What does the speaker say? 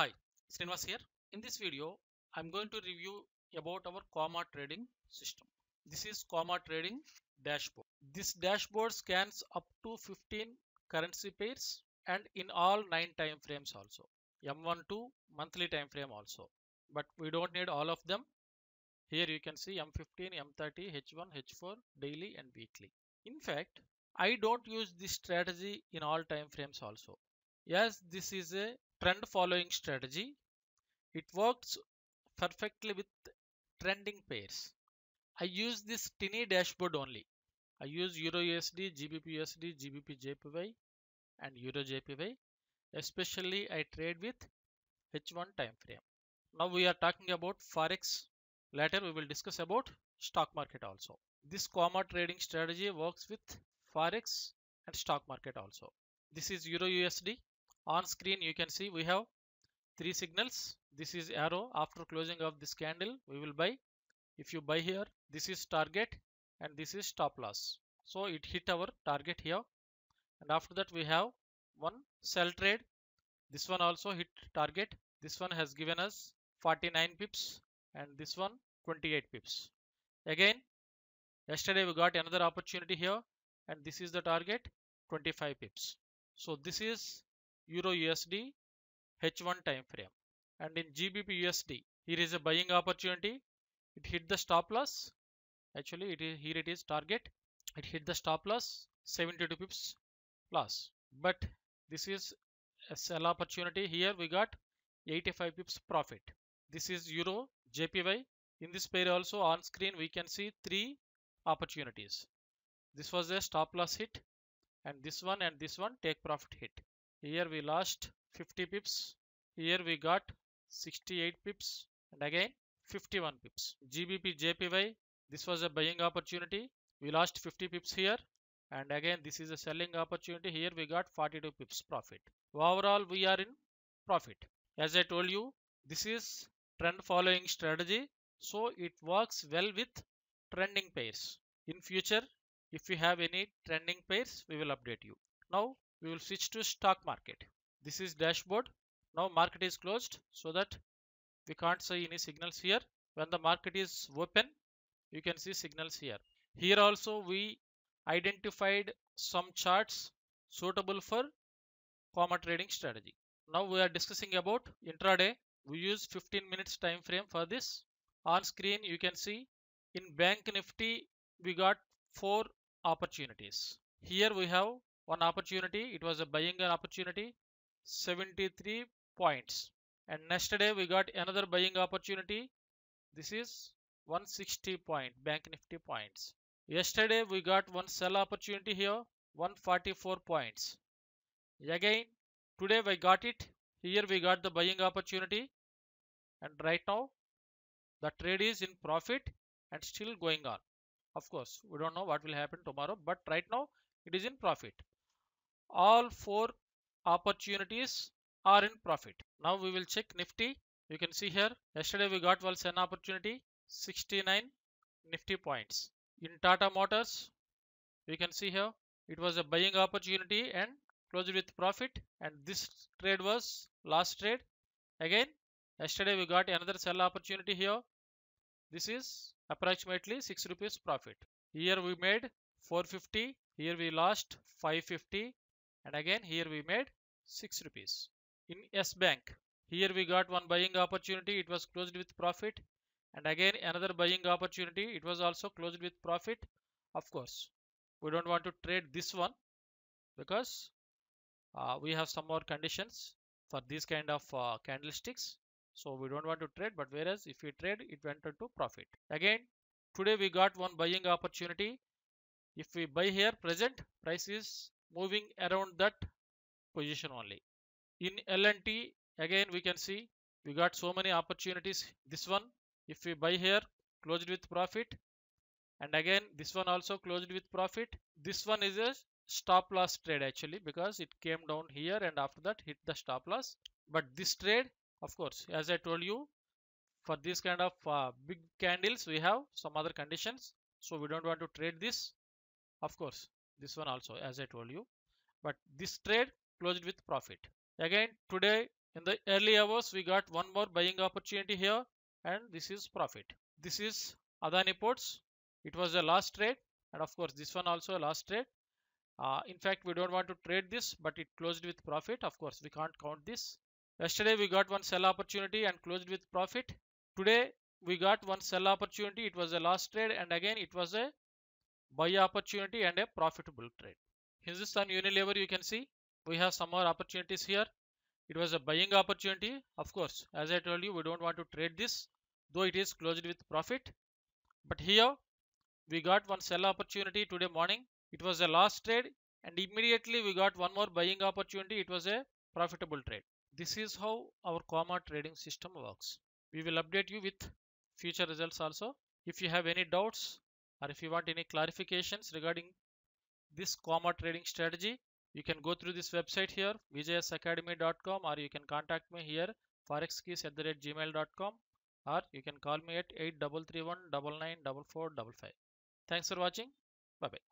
Hi, Srinivas here. In this video, I'm going to review about our COMA trading system. This is COMA trading dashboard. This dashboard scans up to 15 currency pairs and in all 9 time frames also. M1 to monthly time frame also. But we don't need all of them. Here you can see M15, M30, H1, H4, daily and weekly. In fact, I don't use this strategy in all time frames also. Yes, this is a trend following strategy. It works perfectly with trending pairs. I use this tiny dashboard only. I use Euro USD, GBP USD, GBP JPY and Euro JPY. Especially I trade with H1 time frame. Now we are talking about Forex. Later we will discuss about stock market also. This COMA trading strategy works with Forex and stock market also. This is Euro USD. On screen you can see we have three signals. This is arrow. After closing of this candle we will buy. If you buy here this is target and this is stop loss. So it hit our target here and after that we have one sell trade. This one also hit target. This one has given us 49 pips and this one 28 pips. Again yesterday we got another opportunity here and this is the target 25 pips. So this is Euro USD H1 time frame. And in GBP USD here is a buying opportunity. It hit the stop loss. Actually it is here it is target. It hit the stop loss 72 pips loss. But this is a sell opportunity. Here we got 85 pips profit. This is euro jpy in this pair also on screen we can see three opportunities. This was a stop loss hit. And this one and this one take profit hit here we lost 50 pips. Here we got 68 pips and again 51 pips. Gbp jpy this was a buying opportunity. We lost 50 pips here and again this is a selling opportunity. Here we got 42 pips profit. Overall we are in profit. As i told you this is trend following strategy. So it works well with trending pairs. In future if we have any trending pairs we will update you. Now we will switch to stock market. This is dashboard. Now market is closed so that we can't see any signals here. When the market is open you can see signals here. Here also we identified some charts suitable for COMA trading strategy. Now we are discussing about intraday. We use 15 minutes time frame for this. On screen you can see in bank nifty we got four opportunities. Here we have one opportunity it was a buying opportunity 73 points. And yesterday we got another buying opportunity. This is 160 point bank nifty points. Yesterday we got one sell opportunity here 144 points. Again today we got it. Here we got the buying opportunity. And right now the trade is in profit and still going on. Of course we don't know what will happen tomorrow but right now it is in profit all four opportunities are in profit. Now we will check nifty. You can see here yesterday we got one an opportunity 69 nifty points. In tata motors you can see here it was a buying opportunity and closed with profit. And this trade was last trade. Again yesterday we got another sell opportunity here. This is approximately 6 rupees profit. Here we made 450 here we lost 550 and again here we made 6 rupees. In Yes Bank here we got one buying opportunity. It was closed with profit. And again another buying opportunity. It was also closed with profit. Of course we don't want to trade this one because uh, we have some more conditions for these kind of uh, candlesticks. So we don't want to trade. But whereas if we trade it went into profit. Again today we got one buying opportunity. If we buy here present price is moving around that position only. In L&T again we can see we got so many opportunities. This one if we buy here closed with profit. And again this one also closed with profit. This one is a stop loss trade actually because it came down here and after that hit the stop loss. But this trade of course as i told you for this kind of uh, big candles we have some other conditions. So we don't want to trade this of course this one also as i told you. But this trade closed with profit. Again today in the early hours we got one more buying opportunity here and this is profit. This is adani ports. It was a last trade and of course this one also a last trade. Uh, in fact we don't want to trade this but it closed with profit. Of course we can't count this. Yesterday we got one sell opportunity and closed with profit. Today we got one sell opportunity. It was a last trade and again it was a buy opportunity and a profitable trade. Hindustan Unilever you can see we have some more opportunities here. It was a buying opportunity. Of course as I told you we don't want to trade this though it is closed with profit. But here we got one sell opportunity today morning. It was a last trade and immediately we got one more buying opportunity. It was a profitable trade. This is how our COMA trading system works. We will update you with future results also. If you have any doubts or if you want any clarifications regarding this COMA trading strategy you can go through this website here vjsacademy.com or you can contact me here forexkeys at the rate gmail.com or you can call me at 8331 994455 thanks for watching. Bye bye